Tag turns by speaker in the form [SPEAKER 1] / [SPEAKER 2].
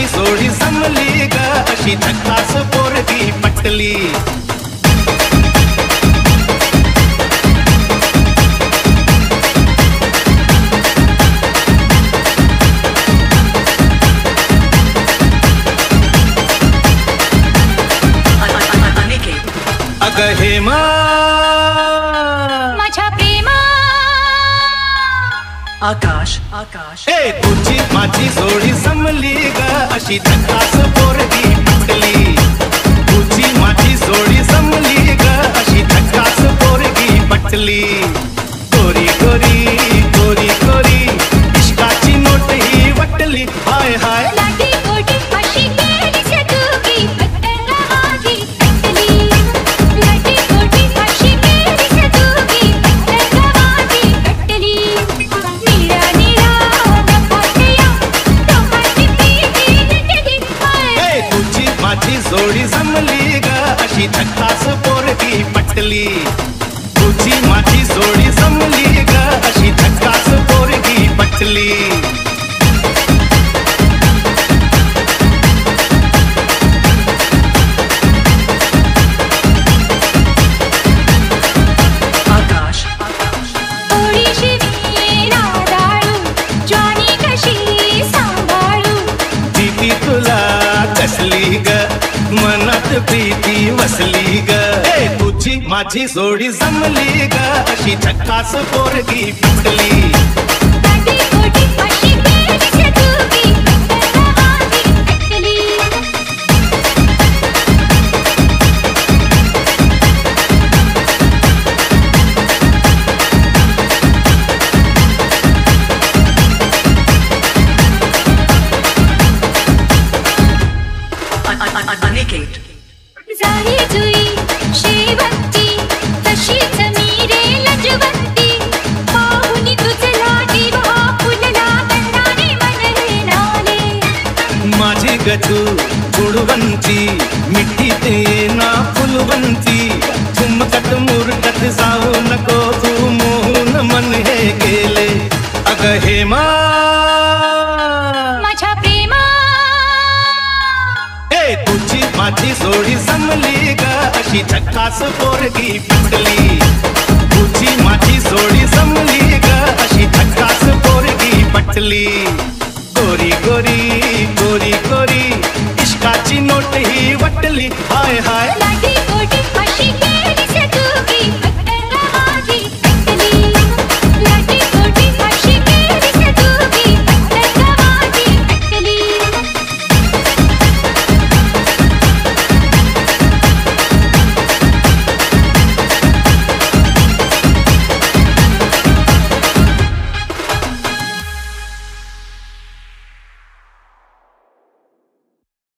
[SPEAKER 1] जोडी जमली ग. अशी झकास पोरगी पटली. अग हेमा.
[SPEAKER 2] आकाश आकाश.
[SPEAKER 1] ए तुझी माझी जोडी समली ग. अशी झकास पोरगी पटली जोडी जमली ग. अशी झकास
[SPEAKER 3] पोरती
[SPEAKER 1] पटली. तुझी माझी जोडी जमली मनात प्रीती वसली ग। तुझी माझी जोडी जमली ग। अशी पोरगी पटली
[SPEAKER 3] नाले।
[SPEAKER 1] माझी गतू गुणवंती मिठी ते ना फुलवंती। झुमकत मुरकत जाऊ नको तू मोहून मन हे गेले। अग हे हेमा
[SPEAKER 3] माझ्या प्रेमा।
[SPEAKER 1] ए तुझी माझी जोडी जमली ग, अशी झकास पोरगी पटली तुझी माझी जोडी जमली ग, अशी झकास पोरगी पटली. गोरी गोरी गोरी गोरी, इश्काची नोट ही वटली. हाय हाय.